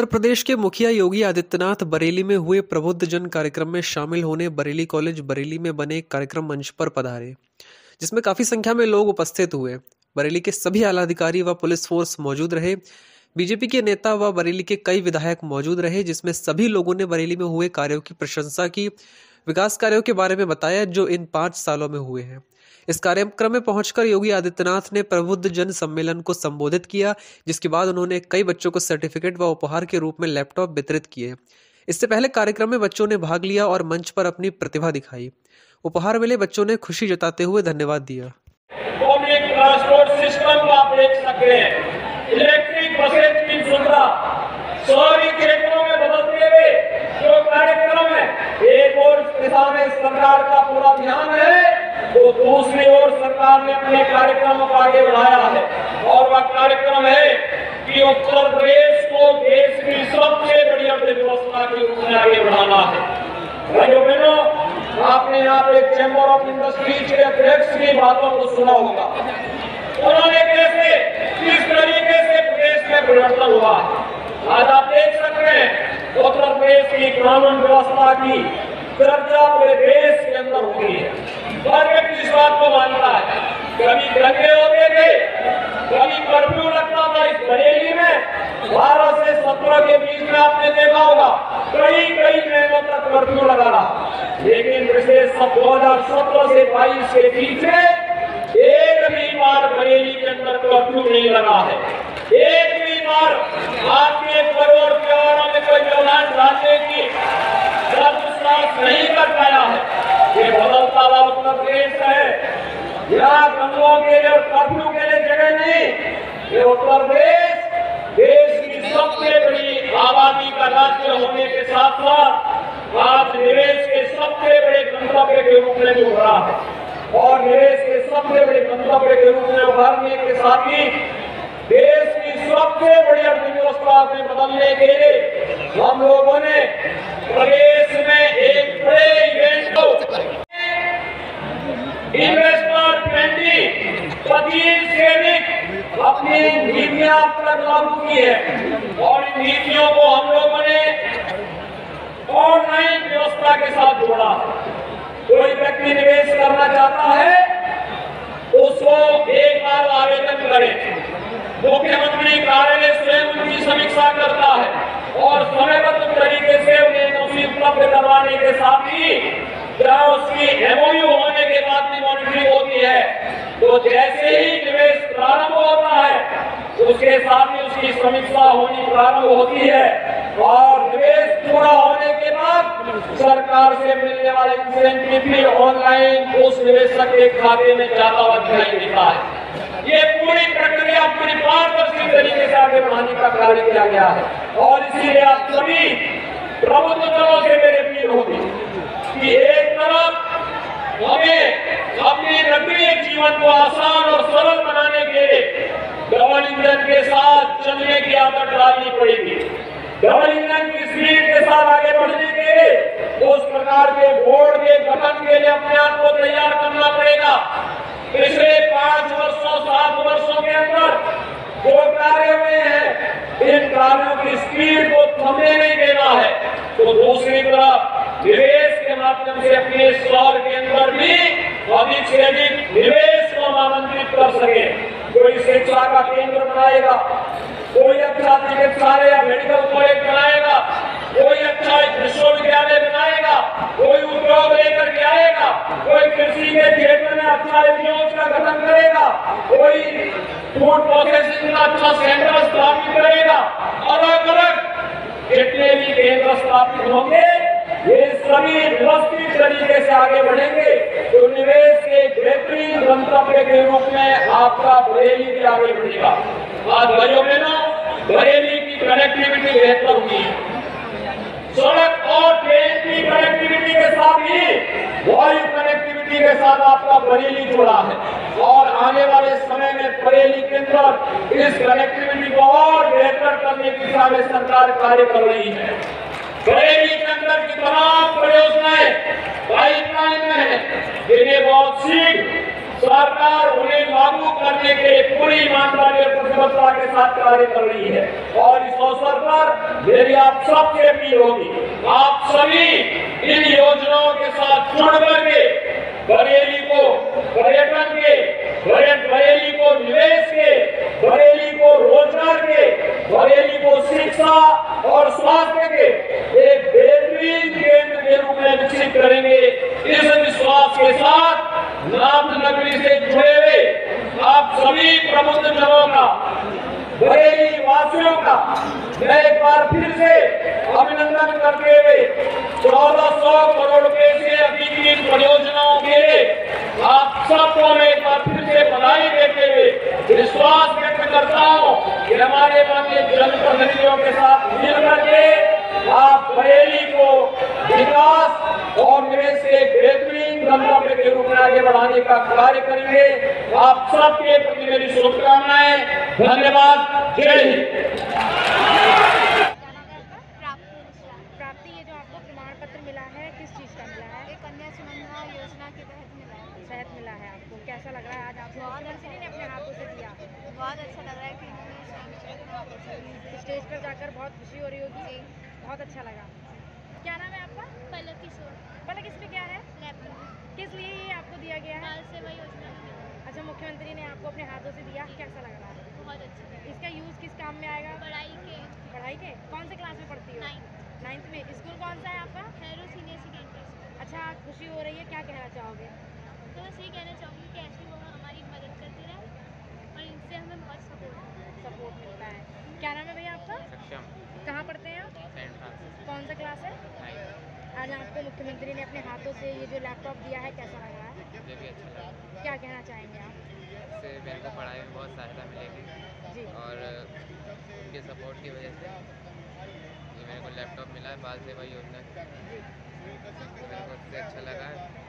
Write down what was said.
उत्तर प्रदेश के मुखिया योगी आदित्यनाथ बरेली में हुए प्रबुद्ध जन कार्यक्रम में शामिल होने बरेली कॉलेज बरेली में बने कार्यक्रम मंच पर पधारे, जिसमें काफ़ी संख्या में लोग उपस्थित हुए। बरेली के सभी आला अधिकारी व पुलिस फोर्स मौजूद रहे। बीजेपी के नेता व बरेली के कई विधायक मौजूद रहे, जिसमें सभी लोगों ने बरेली में हुए कार्यों की प्रशंसा की। विकास कार्यों के बारे में बताया, जो इन पाँच सालों में हुए हैं। इस कार्यक्रम में पहुंचकर योगी आदित्यनाथ ने प्रबुद्ध जन सम्मेलन को संबोधित किया, जिसके बाद उन्होंने कई बच्चों को सर्टिफिकेट व उपहार के रूप में लैपटॉप वितरित किए। इससे पहले कार्यक्रम में बच्चों ने भाग लिया और मंच पर अपनी प्रतिभा दिखाई। उपहार मिले, बच्चों ने खुशी जताते हुए धन्यवाद दिया। में एक और किसान सरकार का पूरा ध्यान है। तो दूसरी ओर सरकार ने अपने कार्यक्रमों को आगे बढ़ाया है। और वह कार्यक्रम है कि उत्तर प्रदेश को देश की सबसे बड़ी अर्थव्यवस्था के रूप में आगे बढ़ाना है। भाइयों, बहनों, आपने यहाँ पे चैम्बर ऑफ़ इंडस्ट्रीज़ के अध्यक्ष की बातों को सुना होगा। उन्होंने कैसे, किस तरीके से प्रदेश में परिवर्तन हुआ? आज आप देख सकते हैं, उत्तर प्रदेश की कानून व्यवस्था की चर्चा पूरे देश के अंदर होती है। हर व्यक्ति इस बात को मानता है कभी दंगे होते थे कभी कर्फ्यू लगता था इस बरेली में। बारह से सत्रह के बीच में आपने देखा होगा, कई कई महीनों तक कर्फ्यू लगा रहा। लेकिन पिछले दो हज़ार सत्रह से बाईस के बीच में एक भी बार बरेली के अंदर कर्फ्यू नहीं लगा है। एक भी बार आपके करोड़ त्योहारों में कोई व्यवधान डालने की नहीं कर पाया है ये बदलता हुआ उत्तर प्रदेश है दंगों के लिए और कर्फ्यू के लिए जगह नहीं। ये उत्तर प्रदेश देश की सबसे बड़ी आबादी का राज्य होने के साथ साथ आज निवेश के सबसे बड़े गंतव्य के रूप में भी उभरा है। और निवेश के सबसे बड़े गंतव्य के रूप में उभरने के साथ ही देश की सबसे बड़ी अर्थव्यवस्था में बदलने के लिए हम लोगों ने प्रदेश में एक बड़े इवेंट को इन्वेस्टर फ्रेंडली पच्चीस से अपनी नीतियाँ तक लागू की है और इन नीतियों को हम लोगों ने ऑनलाइन व्यवस्था के साथ जोड़ा। कोई व्यक्ति निवेश करना चाहता है, उसको एक बार आवेदन करें। मुख्यमंत्री कार्यालय स्वयं उनकी समीक्षा करता है और समयबद्ध तरीके से उन्हें नौकरी उपलब्ध करवाने के साथ ही जहाँ उसकी एमओयू होने के बाद भी मॉनिटरिंग होती है। तो जैसे ही निवेश प्रारंभ होता है उसके साथ ही उसकी समीक्षा होनी प्रारंभ होती है और निवेश पूरा होने के बाद सरकार से मिलने वाले इंसेंटिव भी ऑनलाइन उस निवेशक के खाते में जाता हुआ दिखाई देता है। ये पूरी प्रक्रिया पूरी पारदर्शी तरीके से आगे बढ़ाने का कार्य किया गया है। और इसीलिए आप सभी प्रबुद्ध दलों से मेरे अपील होगी कि एक तरफ़ हमें अपने नगरीय जीवन को आसान और सरल बनाने के लिए डबल इंजन के साथ चलने की आदत डालनी पड़ेगी। डबल इंजन की स्पीड के साथ आगे बढ़ने के लिए उस प्रकार के बोर्ड के गठन के लिए अपने आप को तैयार करना पड़ेगा। पिछले पाँच वर्षों, सात वर्षों के अंदर जो कार्य हुए हैं, इन कार्यों की स्पीड को थमने नहीं देना है। तो दूसरी तरफ़ निवेश के माध्यम से अपने शहर के अंदर भी से अधिक निवेश को आमंत्रित कर सके शिक्षा का केंद्र बनाएगा। कोई अच्छा चिकित्सालय या मेडिकल कॉलेज बनाएगा। कोई अच्छा विश्वविद्यालय बनाएगा। कोई उद्योग लेकर के आएगा। कोई कृषि के क्षेत्र में अच्छा एनजीओ का गठन करेगा। कोई फ़ूड प्रोसेसिंग का अच्छा सेंटर स्थापित करेगा। अलग अलग। जितने भी केंद्र स्थापित होंगे, ये सभी व्यवस्थित तरीके से आगे बढ़ेंगे। तो निवेश बेहतरीन गंतव्य के रूप में आपका बरेली भी आगे बढ़ेगा। आज भाइयों बहनों बरेली की कनेक्टिविटी बेहतर हुई सड़क और ट्रेन की कनेक्टिविटी के साथ ही वायु कनेक्टिविटी के साथ आपका बरेली जुड़ा है। और आने वाले समय में बरेली के अंदर इस कनेक्टिविटी को और बेहतर करने की दिशा में सरकार कार्य कर रही है। बरेली के अंदर की तमाम परियोजनाएँ पाइपलाइन में है। जिन्हें बहुत शीघ्र सरकार उन्हें लागू करने के लिए पूरी ईमानदारी और प्रतिबद्धता के साथ कार्य कर रही है। और इस अवसर पर मेरी आप सबसे अपील होगी, आप सभी इन योजनाओं के साथ जुड़ करके बरेली को, पर्यटन के बरे- बरेली को निवेश के, बरेली को रोज़गार के, बरेली को शिक्षा और स्वास्थ्य के एक बेहतरीन केंद्र के रूप में विकसित करेंगे इस विश्वास के साथ नाथ नगरी से जुड़े हुए आप सभी प्रबुद्ध जनों का बरेली वासियों का मैं बार फिर से अभिनंदन करते हुए चौदह सौ करोड़ रुपए से अधिक की परियोजनाओं के आप सबको मैं एक बार फिर से बधाई देते हुए विश्वास व्यक्त करता हूँ कि हमारे माननीय जनप्रतिनिधियों के साथ मिल करके आप बरेली को विकास और निवेश के बेहतरीन गंतव्य के रूप में आगे बढ़ाने का कार्य करेंगे। आप सबके प्रति मेरी शुभकामनाएँ। धन्यवाद। जय हिंद क्या नाम है आपका प्राप्ति मिश्रा प्राप्ति ये जो आपको प्रमाण पत्र मिला है किस चीज़ का मिला है ये कन्या सुमंगला योजना के तहत मिला है शहद मिला है आपको कैसा लग रहा है आज आपको बहुत मुख्यमंत्री ने अपने हाथों से दिया बहुत अच्छा लग रहा है कि इन्होंने स्वयं से अपने हाथों से दी। स्टेज पर जाकर बहुत खुशी हो रही होगी। बहुत अच्छा लगा। क्या नाम है आपका? पलक किशोर। पलक इसमें क्या है? लैपटॉप। किस लिए ये आपको दिया गया है? बाल सेवा योजना अच्छा मुख्यमंत्री ने आपको अपने हाथों से दिया। कैसा लग? रहा है बहुत अच्छा इसका यूज़ किस काम में आएगा? पढ़ाई के। पढ़ाई के? कौन से क्लास में पढ़ती हो? नाइन्थ में। स्कूल कौन सा है आपका? सीनियर सेकेंडरी अच्छा खुशी हो रही है। क्या कहना चाहोगे? तो बस ये कहना चाहूँगी कि ऐसे वो हम? कहाँ पढ़ते हैं आप? कौन सा क्लास है? आज आपको मुख्यमंत्री ने अपने हाथों से ये जो लैपटॉप दिया है कैसा लग? रहा है मुझे भी अच्छा लगा। क्या कहना चाहेंगे आप? इससे मेरे को पढ़ाई में बहुत सहायता मिलेगी। जी। और उनके सपोर्ट की वजह से ये मेरे को लैपटॉप मिला है बाल सेवा योजना मेरे को उससे अच्छा लगा। है